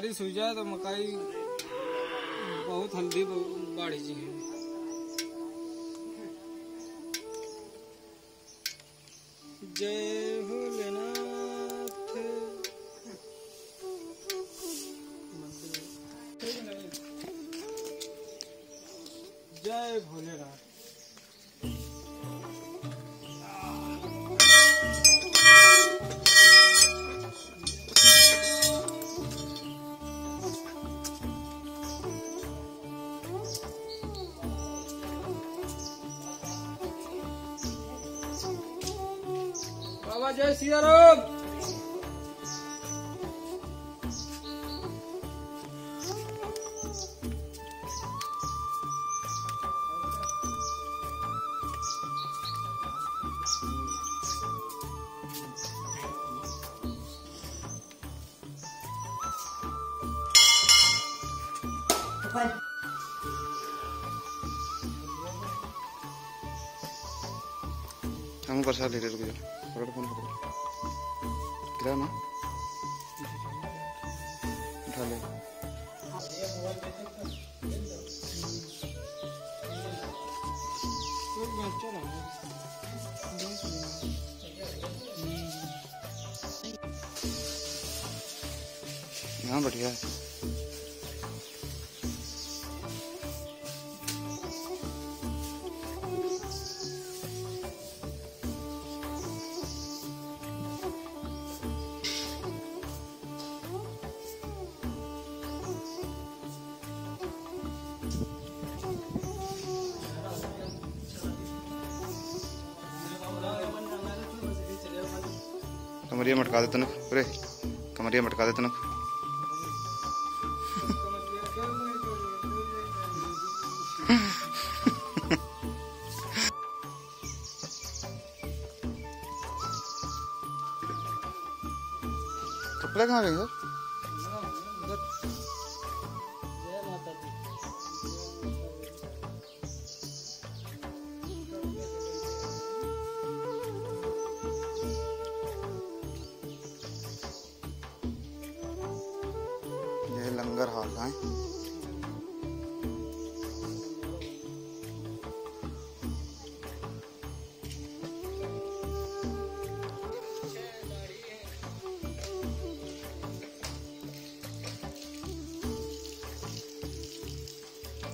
बारिश हुई जाए तो मकाई बहुत हल्दी बाढ़ जी है। जय भोलेनाथ। जय भोलेनाथ। बाबा जय सिया राम हम प्रसाद ले रहे रुक जा पकड़ फ़ोन पकड़ उठा ले। हाँ बढ़िया। है कमरिया मटका दे तनक कमरिया मटका दे तनक कपड़े कहाँ गई ये लंगर हाल है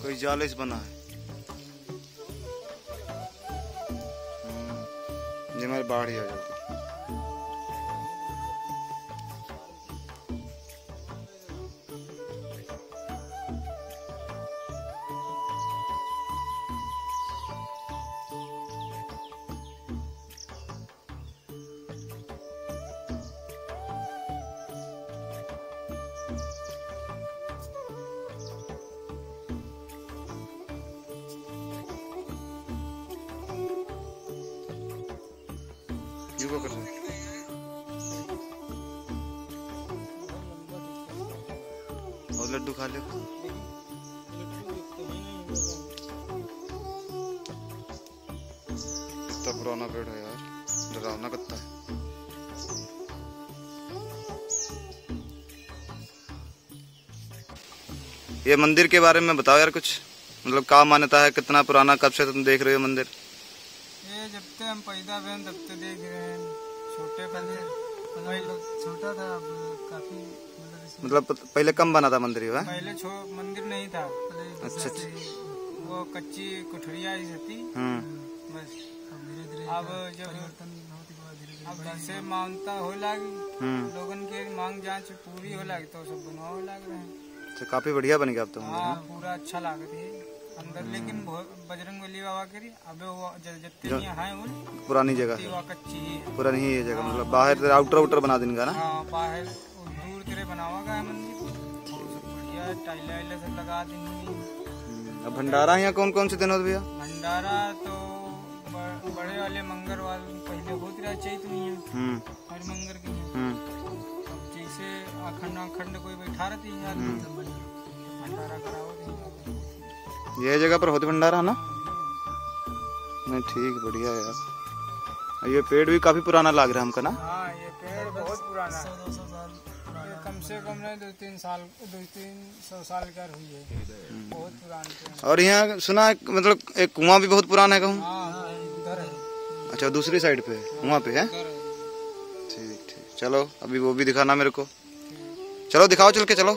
कोई जाल इस बना है। हम्म, ये हमारी बाढ़ ही आ जाती कर। और लड्डू खा ले। कितना पुराना पेड़ है यार। डरावना कत्ता है। ये मंदिर के बारे में बताओ यार कुछ। मतलब क्या मान्यता है? कितना पुराना, कब से तुम देख रहे हो मंदिर? जब से हम पैदा हुए हैं तब से देख रहे हैं। छोटे पहले पहले छोटा था अब काफ़ी मतलब मतलब पहले कम बना था मंदिर ये पहले छो मंदिर नहीं था अच्छा, अच्छा। वो कच्ची कुठरिया ही थी हम्म। बस। अब जब अब जैसे मानता हो लागी। हम्म। लोगन के मांग जाँच पूरी हो लागी तो सब बनवा हो लाग रहे हैं। तो काफ़ी बढ़िया बन गया अब तो हाँ हाँ? पूरा अच्छा लागत है। अंदर लेकिन बजरंग बली बाबा करी अबे वो ज- जितने यहाँ है वो पुरानी जगह। है कच्ची है। पुरानी ही ये जगह मतलब बाहर आउटर आउटर बना देंगे ना? हाँ बाहर दूर तेरे बनावा गया है मंदिर। टाइला सब लगा देंगे। हम्म, अब भंडारा यहाँ कौन कौन से दिन होते भैया? भंडारा तो बड़े वाले मंगर वाले पहले होती रहा चाहिए तो नहीं है हम्म। हर मंगर के हम्म। जैसे अखंड अखंड कोई बैठा रहती है आदमी तो भंडारा कराओ ये जगह पर होती भंडारा है ना? नहीं ठीक बढ़िया है यार। ये पेड़ भी काफ़ी पुराना लग रहा है हमको ना? हाँ ये पेड़ बहुत पुराना है। कम से कम नहीं दो तीन साल दो तीन सौ साल का हुई है। बहुत पुरानी और यहाँ सुना है मतलब एक कुआँ भी बहुत पुराना है कहूँ? हाँ इधर है। अच्छा दूसरी साइड पे वहाँ पे है? ठीक ठीक। चलो अभी वो भी दिखाना मेरे को। चलो दिखाओ चल के चलो।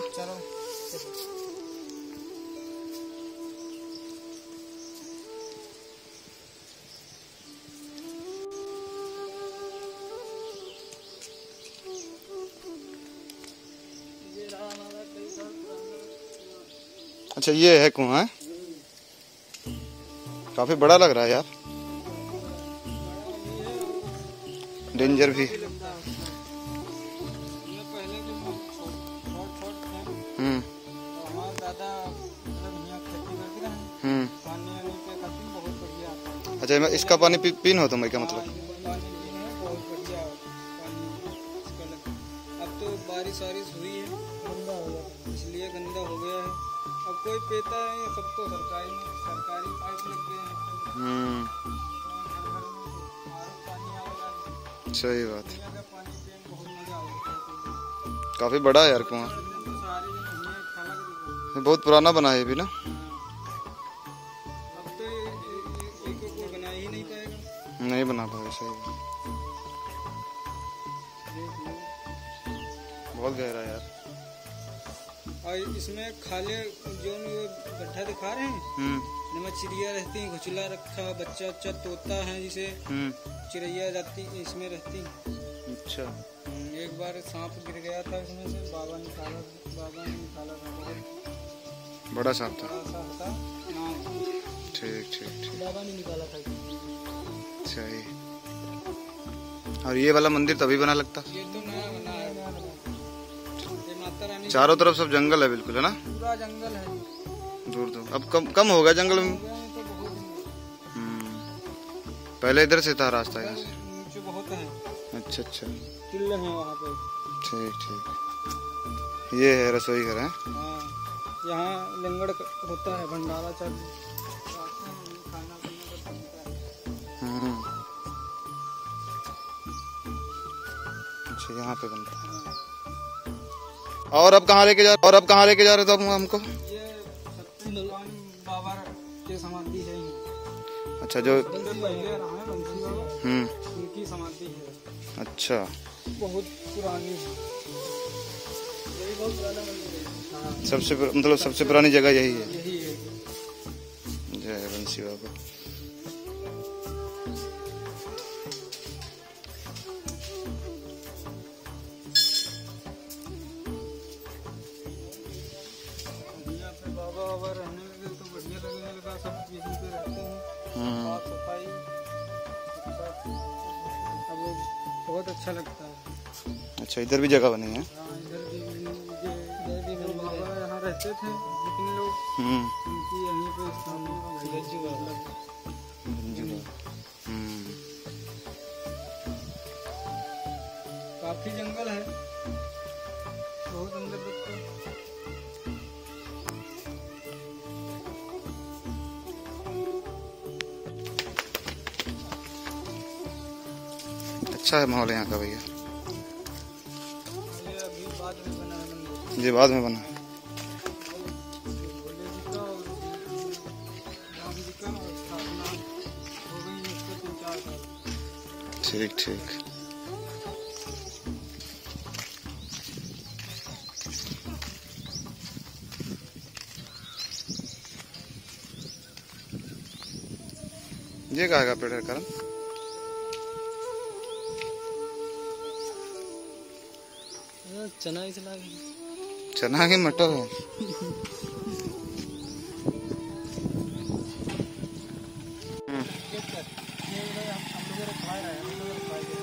अच्छा ये है कुआँ? काफ़ी बड़ा लग रहा है यार। डेंजर भी। हम्म। तो मतलब हम्म। अच्छा इसका पानी पी, पीन हो क्या मतलब? पीने में है। अब तो बारिश वारिश हुई है। गंदा हो गया। इसलिए गंदा हो गया है। कोई पीता है सबको सरकारी सरकारी पाइप लग गए हैं। हम्म। आवेगा सही बात। काफ़ी बड़ा है यार कुआँ। तो बहुत पुराना बना है भी ना। तो बना ही नहीं पाएगा। नहीं बना पाए सही बात। बहुत गहरा यार। और इसमें खाले जो गड्ढा दिखा रहे हैं हम्म। इनमें चिड़िया रहती हैं घुचला रखा बच्चा अच्छा तोता है जिसे हम्म। चिड़ैया रहती इसमें रहती। अच्छा। हम्म, एक बार सांप गिर गया था इसमें से बाबा निकाला बाबा ने निकाला था बहुत बड़ा सांप था। हाँ। ठीक ठीक ठीक। बाबा ने निकाला था। सही और ये वाला मंदिर तभी बना लगता? चारों तरफ़ सब जंगल है बिल्कुल है ना? पूरा जंगल है। दूर दूर। अब कम कम हो गया जंगल में? तो हम्म। पहले इधर से था रास्ता यहाँ से? बहुत है। अच्छा अच्छा। टिल्ले हैं वहाँ पे। ठीक ठीक। ये है रसोई घर है? हाँ। यहाँ लंगड़ होता है भंडारा चल। हम्म। अच्छा यहाँ पे बनता है। और अब कहाँ लेके जा और अब कहाँ लेके जा रहे थे हमको? है। अच्छा जो हम्म। है। अच्छा। बहुत पुरानी बहुत पुराना मंदिर सबसे मतलब सबसे पुरानी जगह यही है। यही है। जय बंसी बाबा। अच्छा इधर भी जगह बनी है? रहते थे जितने लोग। हम्म। उनकी यहीं पे स्थापना हुई है। काफ़ी जंगल है। बहुत अंदर तक तो। अच्छा है माहौल यहाँ का भैया। इसके तीन चार साल ठीक ठीक। ये कहा पेड़ है कारण? चना इसला चना के मटर है। हम लोग